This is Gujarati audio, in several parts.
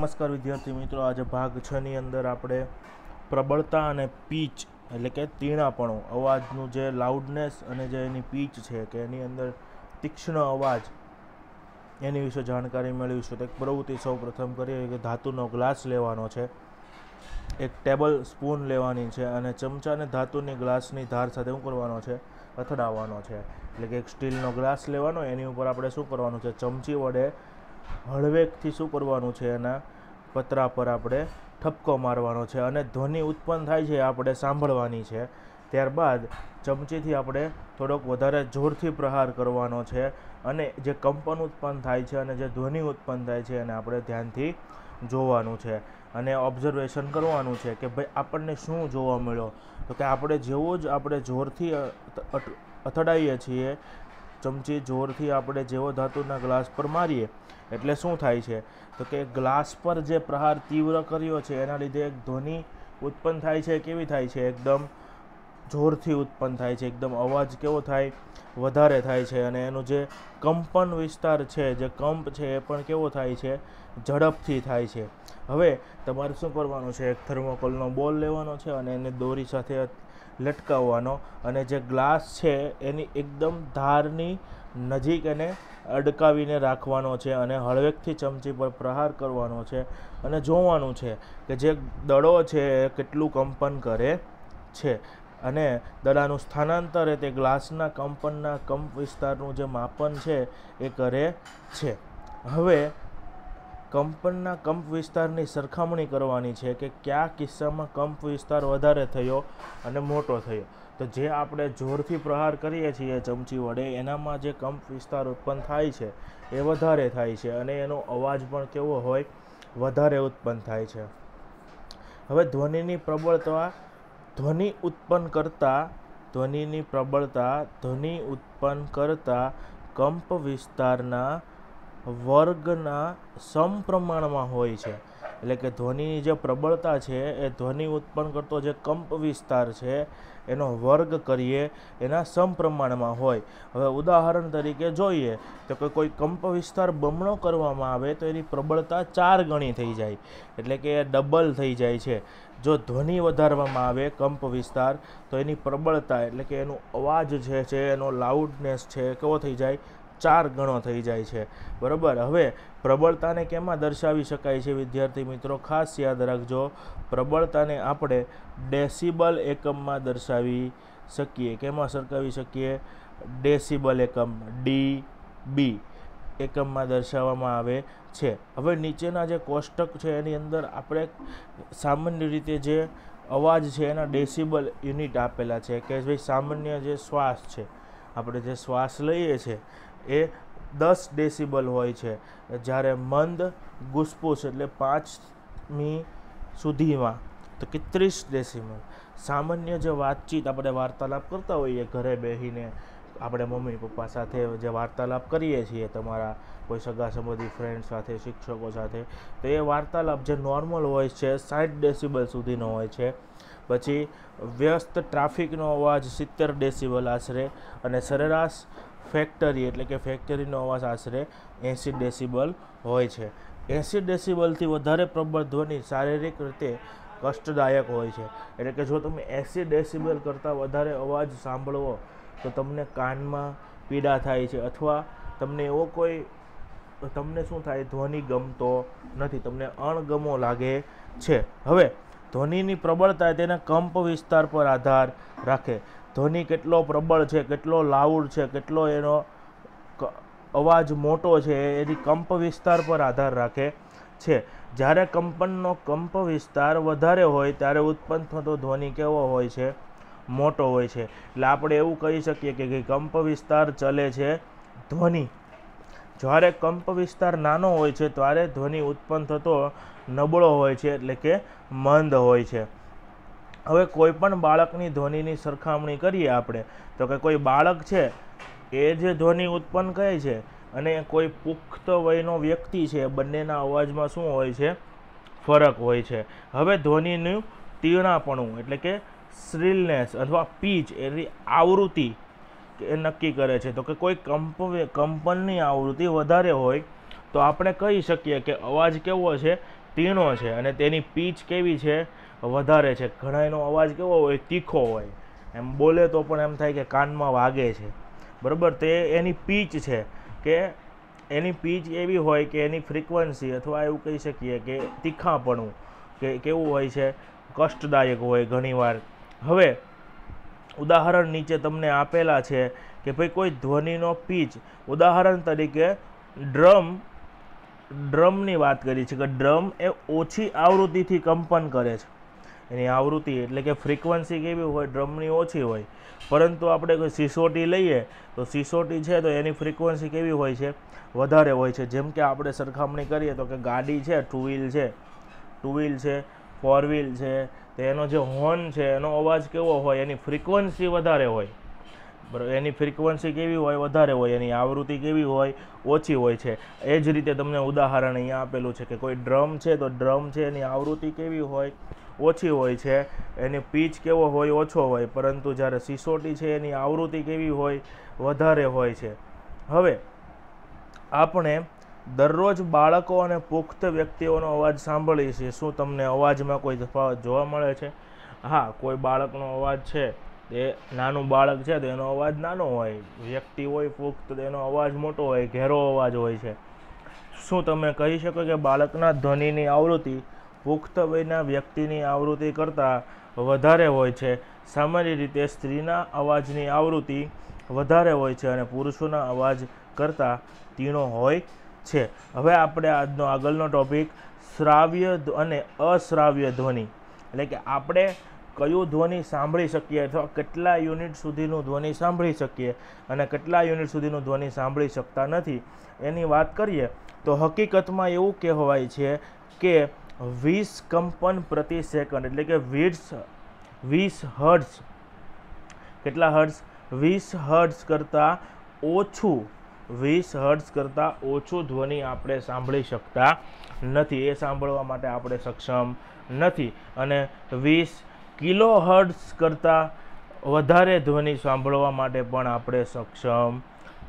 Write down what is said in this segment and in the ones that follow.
નમસ્કાર વિદ્યાર્થી મિત્રો, આજે ભાગ છ ની અંદર આપણે પ્રબળતા અને પીચ, એટલે કે તીણાપણું, અવાજનું જે લાઉડનેસ અને જે એની પીચ છે, કે એની અંદર તીક્ષ્ણ અવાજ, એની વિશે જાણકારી મેળવીશું તો એક પ્રવૃત્તિ સૌ પ્રથમ કરીએ કે ધાતુનો ગ્લાસ લેવાનો છે, એક ટેબલ સ્પૂન લેવાની છે અને ચમચાને ધાતુની ગ્લાસની ધાર સાથે શું કરવાનો છે, અથડાવવાનો છે. એટલે કે એક સ્ટીલનો ગ્લાસ લેવાનો, એની ઉપર આપણે શું કરવાનું છે, ચમચી વડે હળવેકથી શું કરવાનું છે એના પતરા પર આપણે ઠપકો મારવાનો છે અને ધ્વનિ ઉત્પન્ન થાય છે આપણે સાંભળવાની છે. ત્યારબાદ ચમચીથી આપણે થોડોક વધારે જોરથી પ્રહાર કરવાનો છે અને જે કંપન ઉત્પન્ન થાય છે અને જે ધ્વનિ ઉત્પન્ન થાય છે એને આપણે ધ્યાનથી જોવાનું છે અને ઓબ્ઝર્વેશન કરવાનું છે કે ભાઈ આપણને શું જોવા મળ્યો? તો કે આપણે જેવો જ આપણે જોરથી અથડાઈએ છીએ, ચમચી જોરથી આપણે જેવો ધાતુના ગ્લાસ પર મારીએ એટલે શું થાય છે? તો કે ગ્લાસ પર જે પ્રહાર તીવ્ર કર્યો છે, એના લીધે એક ધ્વનિ ઉત્પન્ન થાય છે. કેવી થાય છે? એકદમ જોરથી ઉત્પન્ન થાય છે. એકદમ અવાજ કેવો થાય? વધારે થાય છે. અને એનું જે કંપન વિસ્તાર છે, જે કંપ છે, એ પણ કેવો થાય છે? ઝડપથી થાય છે. હવે તમારે શું કરવાનું છે? એક થર્મોકોલનો બોલ લેવાનો છે અને એને દોરી સાથે લટકાવવાનો. અને જે ગ્લાસ છે, એની એકદમ ધારની નજીક એને અડકાવીને રાખવાનો છે અને હળવેકથી ચમચી પર પ્રહાર કરવાનો છે અને જોવાનું છે કે જે દડો છે એ કેટલું કંપન કરે છે. અને દડાનું સ્થાનાંતર તે ગ્લાસના કંપનના કંપ વિસ્તારનું જે માપન છે એ કરે છે. હવે કંપનના કંપ વિસ્તારની સરખામણી કરવાની છે કે કયા કિસ્સામાં કંપ વિસ્તાર વધારે થયો અને મોટો થયો. તો જે આપણે જોરથી પ્રહાર કરીએ છીએ ચમચી વડે, એનામાં જે કંપ વિસ્તાર ઉત્પન્ન થાય છે, એ વધારે થાય છે અને એનો અવાજ પણ કેવો હોય, વધારે ઉત્પન્ન થાય છે. હવે ધ્વનિની પ્રબળતા, ધ્વનિ ઉત્પન્ન કરતા, ધ્વનિની પ્રબળતા, ધ્વનિ ઉત્પન્ન કરતા કંપ વિસ્તારના વર્ગના સમપ્રમાણમાં હોય છે. એટલે કે ધ્વનિની જે પ્રબળતા છે, એ ધ્વનિ ઉત્પન્ન કરતો જે કંપ વિસ્તાર છે, એનો વર્ગ કરીએ, એના સમપ્રમાણમાં હોય. હવે ઉદાહરણ તરીકે જોઈએ, તો કે કોઈ કંપ વિસ્તાર બમણો કરવામાં આવે, તો એની પ્રબળતા ચાર ગણી થઈ જાય. એટલે કે ડબલ થઈ જાય છે. જો ધ્વનિ વધારવામાં આવે કંપ વિસ્તાર, તો એની પ્રબળતા, એટલે કે એનો અવાજ જે છે, એનો લાઉડનેસ છે, કેવો થઈ જાય? ચાર ગણો થઈ જાય છે. બરાબર? હવે પ્રબળતાને કેમાં દર્શાવી શકાય છે વિદ્યાર્થી મિત્રો? ખાસ યાદ રાખજો, પ્રબળતાને આપણે ડેસિબલ એકમમાં દર્શાવી શકીએ. કેમાં સરકાવી શકીએ? ડેસિબલ એકમ ડી બી એકમમાં દર્શાવવામાં આવે છે. હવે નીચેના જે કોષ્ટક છે એની અંદર આપણે સામાન્ય રીતે જે અવાજ છે એના ડેસિબલ યુનિટ આપેલા છે, કે ભાઈ સામાન્ય જે શ્વાસ છે, આપણે જે શ્વાસ લઈએ છીએ એ દસ ડેસિબલ હોય છે. જ્યારે મંદ ગુસપુસ એટલે પાંચમી સુધીમાં, તો કે ત્રીસ ડેસિબલ સામાન્ય જે વાતચીત આપણે વાર્તાલાપ કરતા હોઈએ ઘરે બેસીને આપણે મમ્મી પપ્પા સાથે જે વાર્તાલાપ કરીએ છીએ, તમારા કોઈ સગા સંબંધી ફ્રેન્ડ સાથે, શિક્ષકો સાથે, તો એ વાર્તાલાપ જે નોર્મલ હોય છે, સાઠ ડેસિબલ સુધીનો હોય છે. પછી વ્યસ્ત ટ્રાફિકનો અવાજ સિત્તેર ડેસિબલ આશરે, અને સરેરાશ ફેક્ટરી એટલે કે ફેક્ટરીનો અવાજ આશરે એંસી ડેસિબલ હોય છે. એંસી ડેસિબલથી વધારે પ્રબળ ધ્વનિ શારીરિક રીતે કષ્ટદાયક હોય છે. એટલે કે જો તમે એંસી ડેસિબલ કરતાં વધારે અવાજ સાંભળવો, તો તમને કાનમાં પીડા થાય છે અથવા તમને એવો કોઈ તમને શું થાય? ધ્વનિ ગમતો નથી. તમને અણગમો લાગે છે. હવે, ધ્વનિની પ્રબળતા તેના કંપ વિસ્તાર પર આધાર રાખે. ધ્વનિ કેટલો પ્રબળ છે, કેટલો લાઉડ છે, કેટલો એનો અવાજ મોટો છે એની કંપ વિસ્તાર પર આધાર રાખે છે. જ્યારે કંપનનો કંપ વિસ્તાર વધારે હોય, ત્યારે ઉત્પન્ન થતો ધ્વનિ કેવો હોય છે? મોટો હોય છે. એટલે આપણે એવું કહી શકીએ કે કંપ વિસ્તાર ચલે છે ધ્વનિ. જ્યારે કંપ વિસ્તાર નાનો હોય છે, ત્યારે ધ્વનિ ઉત્પન્ન થતો નબળો હોય છે, એટલે કે મંદ હોય છે. હવે કોઈ પણ બાળકની ધ્વનિની સરખામણી કરીએ આપણે, તો કે કોઈ બાળક છે, એ જે ધ્વનિ ઉત્પન્ન કરે છે અને કોઈ પુખ્ત વયનો વ્યક્તિ છે, બંનેના અવાજમાં શું હોય છે? ફરક હોય છે. હવે ધ્વનિનું તીણાપણું એટલે કે શ્રીલનેસ અથવા પીચ એની આવૃત્તિ એ નક્કી કરે છે. તો કે કોઈ કંપ કંપનની આવૃત્તિ વધારે હોય, તો આપણે કહી શકીએ કે અવાજ કેવો છે? તીણો છે અને તેની પીચ કેવી છે? વધારે છે. ઘણાયનો અવાજ કેવો હોય, તીખો હોય. એમ બોલે તો પણ એમ થાય કે કાનમાં વાગે છે. બરાબર? તે એની પીચ છે કે એની પીચ એવી હોય કે એની ફ્રિકવન્સી અથવા એવું કહી શકીએ કે તીખાપણું કે કેવું હોય છે? કષ્ટદાયક હોય ઘણીવાર. હવે, ઉદાહરણ નીચે તમને આપેલા છે કે ભાઈ કોઈ ધ્વનિનો પીચ. ઉદાહરણ તરીકે ડ્રમ, ડ્રમની વાત કરી છે કે ડ્રમ એ ઓછી આવૃત્તિથી કંપન કરે છે. એની આવૃત્તિ એટલે કે ફ્રીક્વન્સી કેવી હોય, ડ્રમની ઓછી હોય. પરંતુ આપણે કોઈ સિસોટી લઈએ, તો સિસોટી છે તો એની ફ્રીક્વન્સી કેવી હોય છે? વધારે હોય છે. જેમ કે આપણે સરખામણી કરીએ તો કે ગાડી છે ટુ વ્હીલ છે. ટુ વ્હીલ છે ફોર વ્હીલ છે, તો એનો જે હોર્ન છે, એનો અવાજ કેવો હોય, એની ફ્રીક્વન્સી વધારે હોય. બરાબર એની ફ્રીક્વન્સી કેવી હોય, વધારે હોય. એની આવૃત્તિ કેવી હોય, ઓછી હોય છે. એ જ રીતે તમને ઉદાહરણ અહીંયા આપેલું છે કે કોઈ ડ્રમ છે તો ડ્રમ છે એની આવૃત્તિ કેવી હોય? ઓછી હોય છે, એની પીચ કેવો હોય ઓછો હોય, પરંતુ જ્યારે સિસોટી છે એની આવૃત્તિ કેવી હોય વધારે હોય છે. હવે, આપણે દરરોજ બાળકો અને પુખ્ત વ્યક્તિઓનો અવાજ સાંભળીએ છીએ. શું તમને અવાજમાં કોઈ તફાવત જોવા મળે છે? હા, કોઈ બાળકનો અવાજ છે. એ નાનું બાળક છે તો એનો અવાજ નાનો હોય. વ્યક્તિ હોય, પુખ્ત તેનો અવાજ મોટો હોય, ઘેરો અવાજ હોય છે. શું તમે કહી શકો કે બાળકના ધ્વનિની આવૃત્તિ પુખ્ત વયના વ્યક્તિની આવૃત્તિ કરતાં વધારે હોય છે. સામાન્ય રીતે સ્ત્રીના અવાજની આવૃત્તિ વધારે હોય છે અને પુરુષોના અવાજ કરતાં તીણો હોય છે. હવે આપણે આજનો આગળનો ટોપિક શ્રાવ્ય અને અશ્રાવ્ય ધ્વનિ. એટલે કે આપણે કયું ધ્વનિ સાંભળી શકીએ અથવા કેટલા યુનિટ સુધીનું ધ્વનિ સાંભળી શકીએ અને કેટલા યુનિટ સુધીનું ધ્વનિ સાંભળી શકતા નથી એની વાત કરીએ તો હકીકતમાં એવું કહેવાય છે કે વીસ કંપન પ્રતિ સેકન્ડ, એટલે કે વીસ વીસ હર્ટ્સ કેટલા હર્ટ્સ વીસ હર્ટ્સ કરતાં ઓછું, વીસ હર્ટ્સ કરતાં ઓછું ધ્વનિ આપણે સાંભળી શકતા નથી. એ સાંભળવા માટે આપણે સક્ષમ નથી. અને વીસ કિલો હર્ટ્સ કરતાં વધારે ધ્વનિ સાંભળવા માટે પણ આપણે સક્ષમ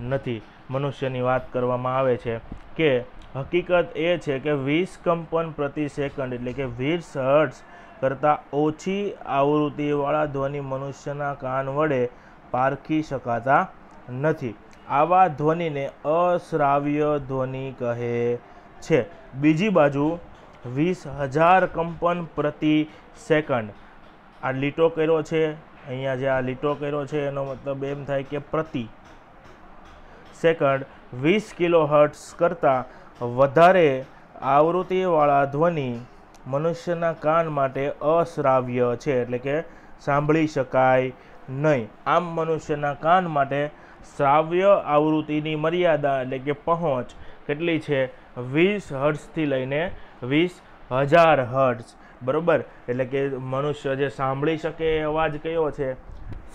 નથી. મનુષ્યની વાત કરવામાં આવે છે કે હકીકત એ છે કે વીસ કંપન પ્રતિ સેકન્ડ એટલે કે વીસ હર્ટ્સ કરતાં ઓછી આવૃત્તિવાળા ધ્વનિ મનુષ્યના કાન વડે પારખી શકાતા નથી. આવા ધ્વનિને અશ્રાવ્ય ધ્વનિ કહે છે. બીજી બાજુ, વીસ હજાર કંપન પ્રતિ સેકન્ડ. આ લીટો કર્યો છે. અહીંયા જે આ લીટો કર્યો છે, એનો મતલબ એમ થાય કે પ્રતિ સેકન્ડ વીસ કિલો હર્ટ્સ કરતાં વધારે આવૃત્તિવાળા ધ્વનિ મનુષ્યના કાન માટે અશ્રાવ્ય છે, એટલે કે સાંભળી શકાય નહીં. આમ મનુષ્યના કાન માટે શ્રાવ્ય આવૃત્તિની મર્યાદા, એટલે કે પહોંચ, કેટલી છે? વીસ હર્ટ્સથી લઈને વીસ હજાર હર્ટ્સ બરાબર? એટલે કે મનુષ્ય જે સાંભળી શકે એ અવાજ કયો છે?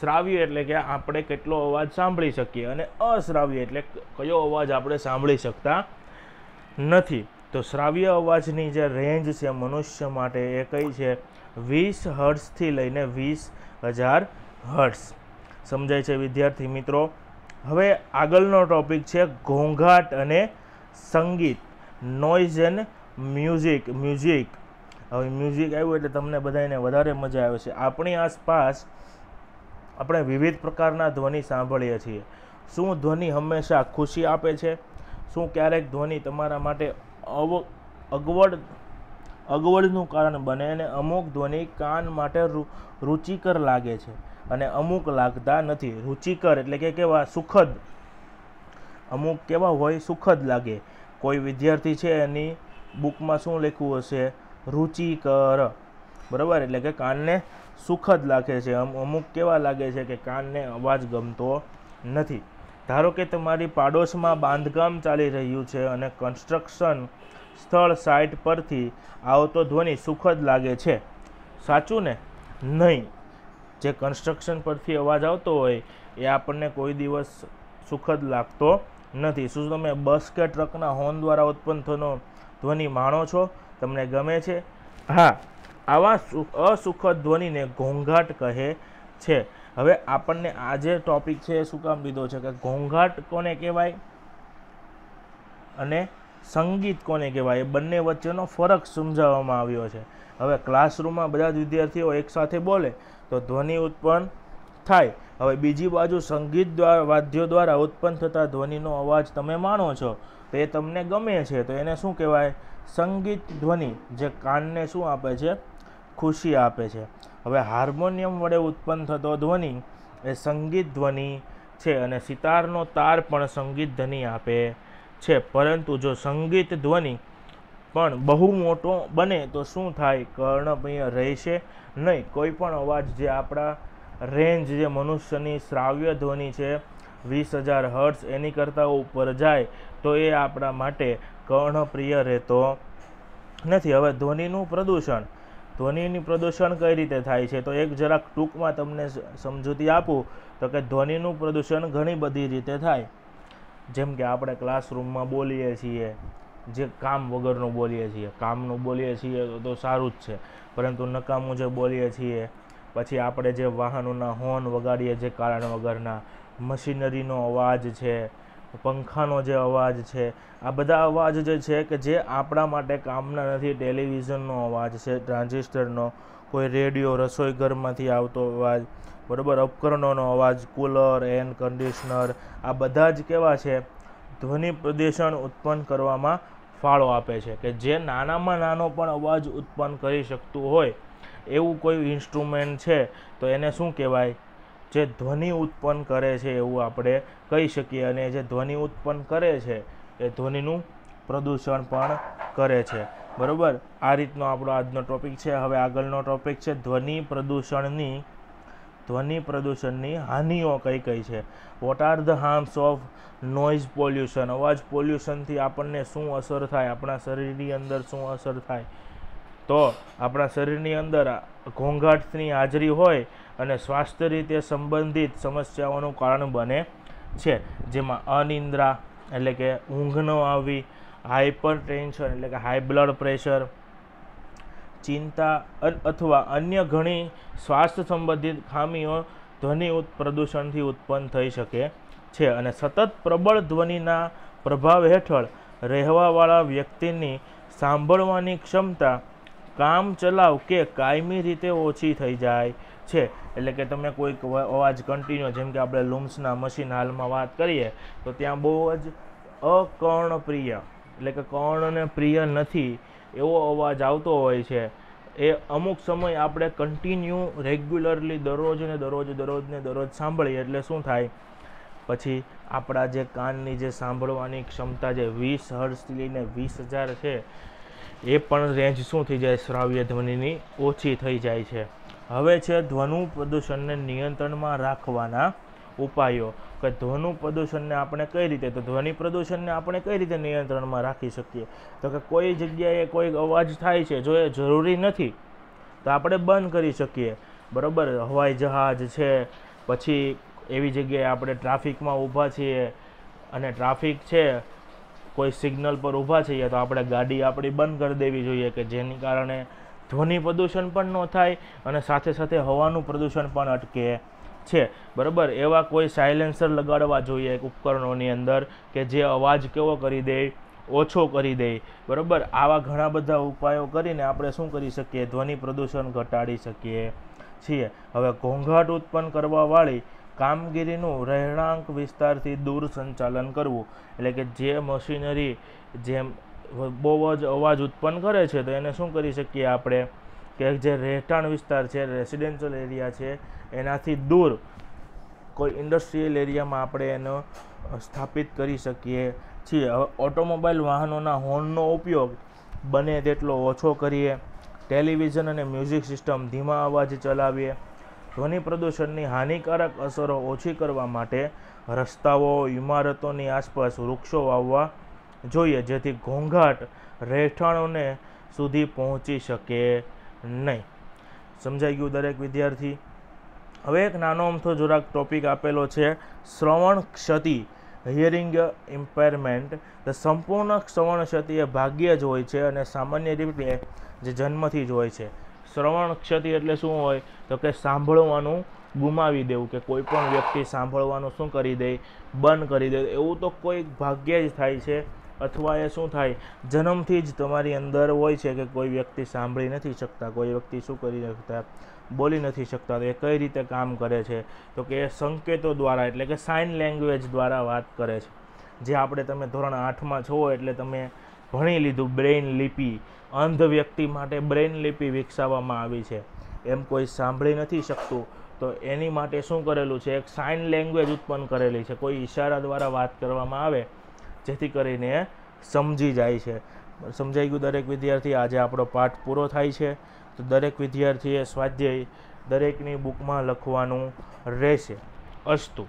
શ્રાવ્ય, એટલે કે આપણે કેટલો અવાજ સાંભળી શકીએ અને અશ્રાવ્ય, એટલે કયો અવાજ આપણે સાંભળી શકતા નથી. તો શ્રાવ્ય અવાજની જે રેન્જ છે મનુષ્ય માટે એ કઈ છે? વીસ હર્ટ્સથી લઈને વીસ હજાર હર્ટ્સ સમજાય છે વિદ્યાર્થી મિત્રો? હવે આગળનો ટોપિક છે ઘોંઘાટ અને સંગીત. નોઇઝ એન્ડ મ્યુઝિક મ્યુઝિક હવે મ્યુઝિક આવ્યું એટલે તમને બધાને વધારે મજા આવે છે. આપણી આસપાસ આપણે વિવિધ પ્રકારના ધ્વનિ સાંભળીએ છીએ. શું ધ્વનિ હંમેશા ખુશી આપે છે? શું ક્યારેક ધ્વનિ તમારા માટે અવ, અગવડ, અગવડનું કારણ બને અને અમુક ધ્વનિ કાન માટે રુચિકર લાગે છે અને અમુક લાગતા નથી. રુચિકર એટલે કે કેવા? સુખદ. અમુક કેવા હોય? સુખદ લાગે. કોઈ વિદ્યાર્થી છે એની બુકમાં શું લખવું હશે? રુચિકર. બરાબર? એટલે કે કાનને સુખદ લાગે છે. અમુક કેવા લાગે છે કે કાનને અવાજ ગમતો નથી. ધારો કે તમારી પાડોશમાં બાંધકામ ચાલી રહ્યું છે અને કન્સ્ટ્રક્શન સ્થળ સાઇટ પરથી આવતો ધ્વનિ સુખદ લાગે છે, સાચું ને? નહીં. જે કન્સ્ટ્રક્શન પરથી અવાજ આવતો હોય, એ આપણને કોઈ દિવસ સુખદ લાગતો નથી. શું તમે બસ કે ટ્રકના હોર્ન દ્વારા ઉત્પન્ન થતો ધ્વનિ માણો છો? તમને ગમે છે? હા. આવા અસુખદ ધ્વનિને ઘોંઘાટ કહે છે. હવે આપણને આ જે ટોપિક છે એ શું કામ લીધો છે કે ઘોંઘાટ કોને કહેવાય અને સંગીત કોને કહેવાય, એ બંને વચ્ચેનો ફરક સમજાવવામાં આવ્યો છે. હવે ક્લાસરૂમમાં બધા જ વિદ્યાર્થીઓ એકસાથે બોલે તો ધ્વનિ ઉત્પન્ન થાય. હવે બીજી બાજુ સંગીત દ્વારા, વાદ્યો દ્વારા ઉત્પન્ન થતા ધ્વનિનો અવાજ તમે માણો છો, તો એ તમને ગમે છે, તો એને શું કહેવાય? સંગીત ધ્વનિ, જે કાનને શું આપે છે? ખુશી આપે છે. હવે હાર્મોનિયમ વડે ઉત્પન્ન થતો ધ્વનિ એ સંગીત ધ્વનિ છે અને સિતારનો તાર પણ સંગીત ધ્વનિ આપે છે. પરંતુ જો સંગીત ધ્વનિ પણ બહુ મોટો બને તો શું થાય? કર્ણપ્રિય રહેશે નહીં. કોઈ પણ અવાજ જે આપણા રેન્જ જે મનુષ્યની શ્રાવ્ય ધ્વનિ છે, વીસ હજાર હર્ટ્સ એની કરતાં ઉપર જાય, તો એ આપણા માટે કર્ણપ્રિય રહેતો નથી. હવે ધ્વનિનું પ્રદૂષણ ધ્વનિની પ્રદૂષણ કઈ રીતે થાય છે? તો એક જરાક ટૂંકમાં તમને સમજૂતી આપું તો કે ધ્વનિનું પ્રદૂષણ ઘણી બધી રીતે થાય. જેમ કે આપણે ક્લાસરૂમમાં બોલીએ છીએ, જે કામ વગરનું બોલીએ છીએ. કામનું બોલીએ છીએ તો સારું જ છે. પરંતુ નકામું જે બોલીએ છીએ, પછી આપણે જે વાહનોના હોર્ન વગાડીએ જે કારણ વગરના, મશીનરીનો અવાજ છે પંખાનો જે અવાજ છે, આ બધા અવાજ જે છે કે જે આપણા માટે કામના નથી, ટેલિવિઝનનો અવાજ છે, ટ્રાન્ઝિસ્ટરનો, કોઈ રેડિયો, રસોઈ ઘરમાંથી આવતો અવાજ, બરાબર, ઉપકરણોનો અવાજ, કુલર, એર કન્ડિશનર, આ બધા જ કેવા છે, ધ્વનિ પ્રદૂષણ ઉત્પન્ન કરવામાં ફાળો આપે છે કે જે નાનામાં નાનો પણ અવાજ ઉત્પન્ન કરી શકતું હોય, એવું કોઈ ઇન્સ્ટ્રુમેન્ટ છે, તો એને શું કહેવાય? જે ધ્વનિ ઉત્પન્ન કરે છે એવું આપણે કહી શકીએ અને જે ધ્વનિ ઉત્પન્ન કરે છે એ ધ્વનિનું પ્રદૂષણ પણ કરે છે. બરાબર? આ રીતનો આપણો આજનો ટૉપિક છે. હવે આગળનો ટોપિક છે ધ્વનિ પ્રદૂષણની ધ્વનિ પ્રદૂષણની હાનિઓ કઈ કઈ છે? What are the harms of noise pollution અવાજ પોલ્યુશનથી આપણને શું અસર થાય? આપણા શરીરની અંદર શું અસર થાય? તો આપણા શરીરની અંદર ઘોંઘાટની હાજરી હોય અને સ્વાસ્થ્ય રીતે સંબંધિત સમસ્યાઓનું કારણ બને છે. જેમાં અનિંદ્રા એટલે કે ઊંઘ ન આવવી હાઇપર ટેન્શન એટલે કે હાઈ બ્લડ પ્રેશર, ચિંતા અથવા અન્ય ઘણી સ્વાસ્થ્ય સંબંધિત ખામીઓ ધ્વનિ પ્રદૂષણથી ઉત્પન્ન થઈ શકે છે. અને સતત પ્રબળ ધ્વનિના પ્રભાવ હેઠળ રહેવાવાળા વ્યક્તિની સાંભળવાની ક્ષમતા કામ ચલાવ કે કાયમી રીતે ઓછી થઈ જાય છે. એટલે કે તમે કોઈક અવાજ કન્ટિન્યુ જેમ કે આપણે લૂમ્સના મશીન હાલમાં વાત કરીએ, તો ત્યાં બહુ જ અકર્ણપ્રિય, એટલે કે કર્ણને પ્રિય નથી એવો અવાજ આવતો હોય છે. એ અમુક સમય આપણે કન્ટિન્યુ રેગ્યુલરલી દરરોજ ને દરરોજ દરરોજ ને દરરોજ સાંભળીએ એટલે શું થાય? પછી આપણા જે કાનની જે સાંભળવાની ક્ષમતા જે વીસ હર્ષથી લઈને વીસ હજાર છે એ પણ રેન્જ શું થઈ જાય શ્રાવ્ય ધ્વનિની? ઓછી થઈ જાય છે. હવે છે ધ્વનુ પ્રદૂષણને નિયંત્રણમાં રાખવાના ઉપાયો. કે ધ્વનુ પ્રદૂષણને આપણે કઈ રીતે, તો ધ્વનિ પ્રદૂષણને આપણે કઈ રીતે નિયંત્રણમાં રાખી શકીએ? તો કે કોઈ જગ્યાએ કોઈ અવાજ થાય છે જો એ જરૂરી નથી, તો આપણે બંધ કરી શકીએ. બરાબર? હવાઈ જહાજ છે, પછી એવી જગ્યાએ આપણે ટ્રાફિકમાં ઊભા છીએ અને ટ્રાફિક છે કોઈ સિગ્નલ પર ઊભા છીએ તો આપણે ગાડી આપણી બંધ કરી દેવી જોઈએ કે જેની કારણે ધ્વનિ પ્રદૂષણ પણ ન થાય અને સાથે સાથે હવાનું પ્રદૂષણ પણ અટકે છે. બરાબર? એવા કોઈ સાયલેન્સર લગાડવા જોઈએ ઉપકરણોની અંદર કે જે અવાજ કેવો કરી દે, ઓછો કરી દે. બરાબર? આવા ઘણા બધા ઉપાયો કરીને આપણે શું કરી શકીએ? ધ્વનિ પ્રદૂષણ ઘટાડી શકીએ છીએ. હવે ઘોંઘાટ ઉત્પન્ન કરવાવાળી કામગીરીનું રહેણાંક વિસ્તારથી દૂર સંચાલન કરવું. એટલે કે જે મશીનરી જેમ બહુ જ અવાજ ઉત્પન્ન કરે છે, તો એને શું કરી શકીએ આપણે? કે જે રહેઠાણ વિસ્તાર છે, રેસિડેન્શિયલ એરિયા છે, એનાથી દૂર કોઈ ઇન્ડસ્ટ્રીયલ એરિયામાં આપણે એનો સ્થાપિત કરી શકીએ છીએ. હવે ઓટોમોબાઈલ વાહનોના હોર્નનો ઉપયોગ બને તેટલો ઓછો કરીએ. ટેલિવિઝન અને મ્યુઝિક સિસ્ટમ ધીમા અવાજ ચલાવીએ. ધ્વનિ પ્રદૂષણની હાનિકારક અસરો ઓછી કરવા માટે રસ્તાઓ, ઇમારતોની આસપાસ વૃક્ષો વાવવા જોઈએ, જેથી ઘોંઘાટ રહેઠાણોને સુધી પહોંચી શકે નહીં. સમજાઈ ગયું દરેક વિદ્યાર્થી? હવે એક નાનો અમથો જરાક ટોપિક આપેલો છે, શ્રવણ ક્ષતિ હિયરિંગ ઇમ્પેરમેન્ટ તો સંપૂર્ણ શ્રવણ ક્ષતિ એ ભાગ્ય જ હોય છે અને સામાન્ય રીતે જે જન્મથી જ હોય છે. શ્રવણ ક્ષતિ એટલે શું હોય? તો કે સાંભળવાનું ગુમાવી દેવું કે કોઈ પણ વ્યક્તિ સાંભળવાનું શું કરી દે? બંધ કરી દે. એવું તો કોઈ ભાગ્યે જ થાય છે. અથવા એ શું થાય? જન્મથી જ તમારી અંદર હોય છે કે કોઈ વ્યક્તિ સાંભળી નથી શકતા, કોઈ વ્યક્તિ શું કરી શકતા, બોલી નથી શકતા, તો એ કઈ રીતે કામ કરે છે? તો કે એ સંકેતો દ્વારા, એટલે કે સાઇન લેંગ્વેજ દ્વારા વાત કરે છે. જે આપણે તમે ધોરણ આઠમાં છો, એટલે તમે ભણી લીધું, બ્રેઇન લિપિ. અંધ વ્યક્તિ માટે બ્રેઇન લિપિ વિકસાવવામાં આવી છે. એમ કોઈ સાંભળી નથી શકતું. તો એની માટે શું કરેલું છે? એક સાઇન લેંગ્વેજ ઉત્પન્ન કરેલી છે. કોઈ ઈશારા દ્વારા વાત કરવામાં આવે, જેથી કરીને સમજી જાય છે. સમજાઈ ગયું દરેક વિદ્યાર્થી, આજે આપણો પાઠ પૂરો થાય છે. તો દરેક વિદ્યાર્થીએ સ્વાધ્યાય દરેકની બુકમાં લખવાનું રહેશે. અસ્તુ.